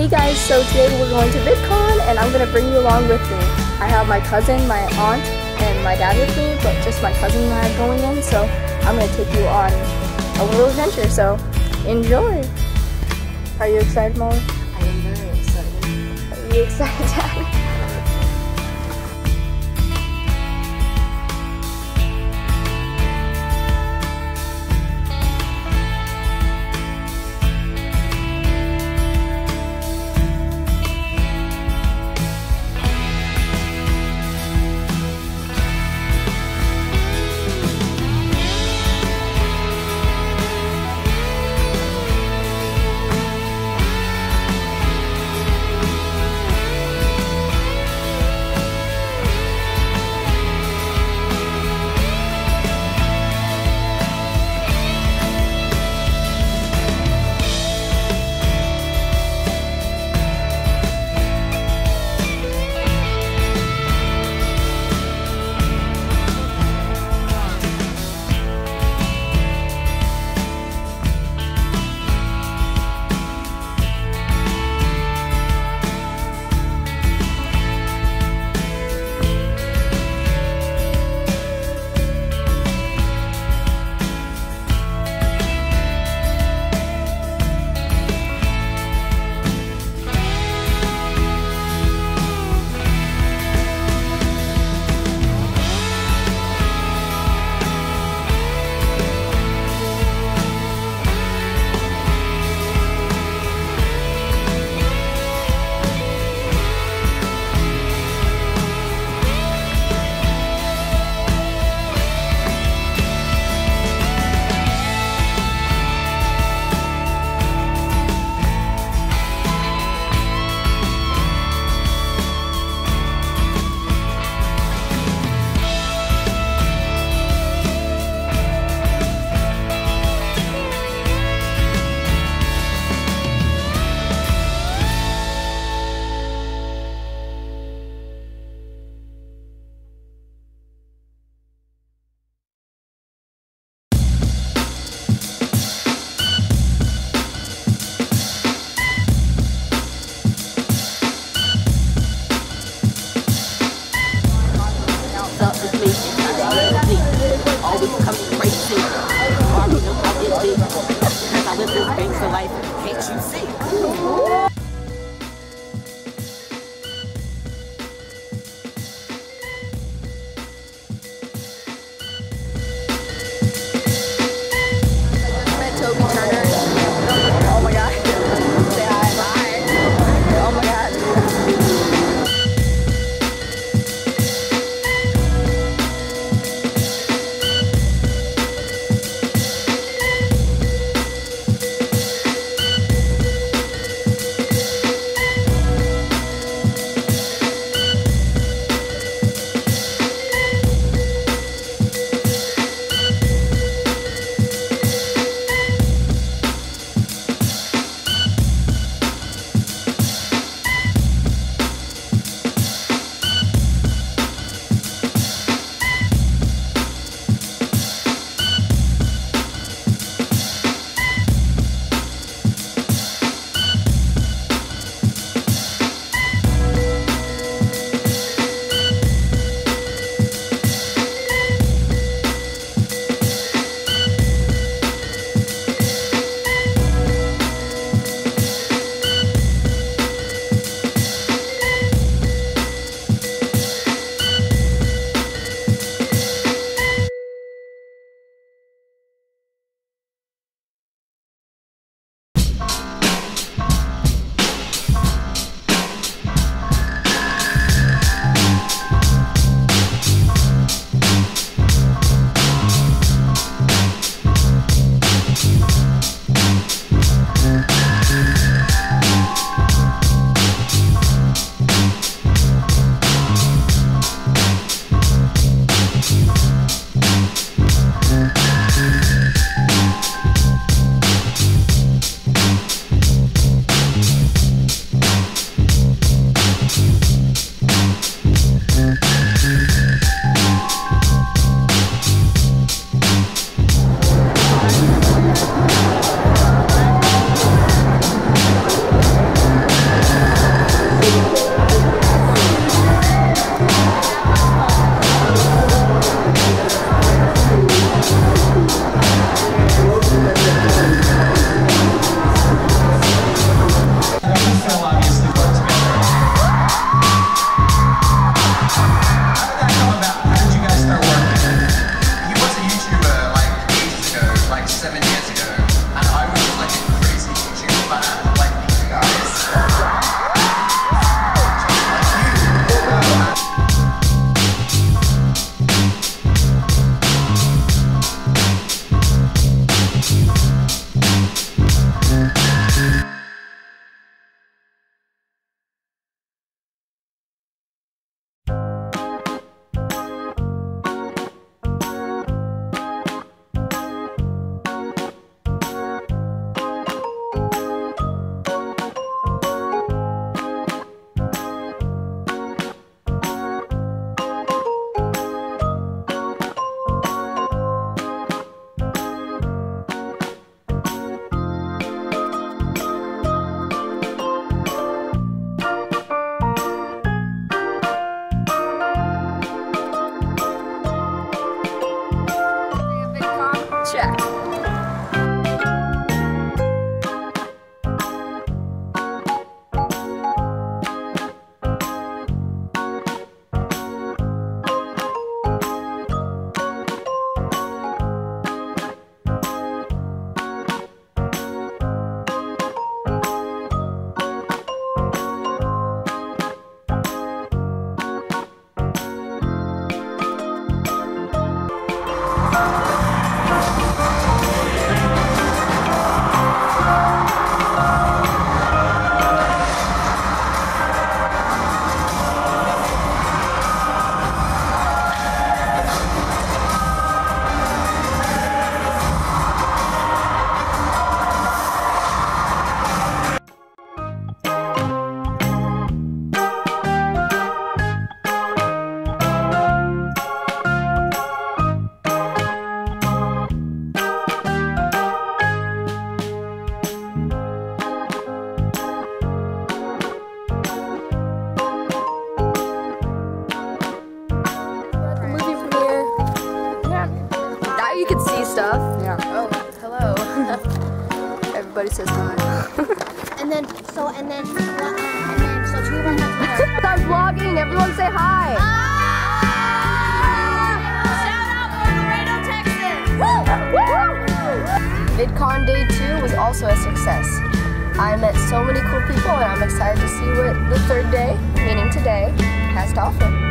Hey guys, so today we're going to VidCon and I'm going to bring you along with me. I have my cousin, my aunt, and my dad with me, but just my cousin and I are going in, so I'm going to take you on a little adventure, so enjoy! Are you excited, Mollie? I am very excited. Are you excited, Dad? stuff. Yeah. Oh, hello. Everybody says hi. And then, so, and then, uh, and then, so two of our are. I'm vlogging. Everyone say hi. Shoutout from Laredo, Texas. VidCon Day 2 was also a success. I met so many cool people and I'm excited to see what the third day, meaning today, has to offer.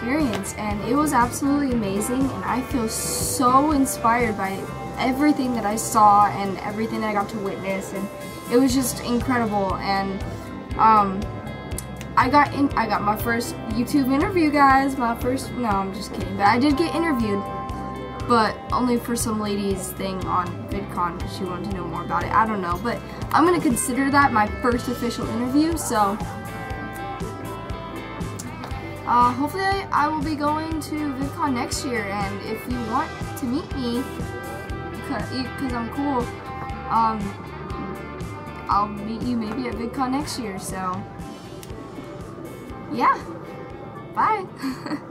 Experience and it was absolutely amazing and I feel so inspired by everything that I saw and everything that I got to witness and it was just incredible and um I got in I got my first YouTube interview guys my first no I'm just kidding but I did get interviewed but only for some lady's thing on VidCon because she wanted to know more about it I don't know but I'm gonna consider that my first official interview so uh, hopefully I, will be going to VidCon next year, and if you want to meet me, because I'm cool, um, I'll meet you maybe at VidCon next year, so, yeah, bye!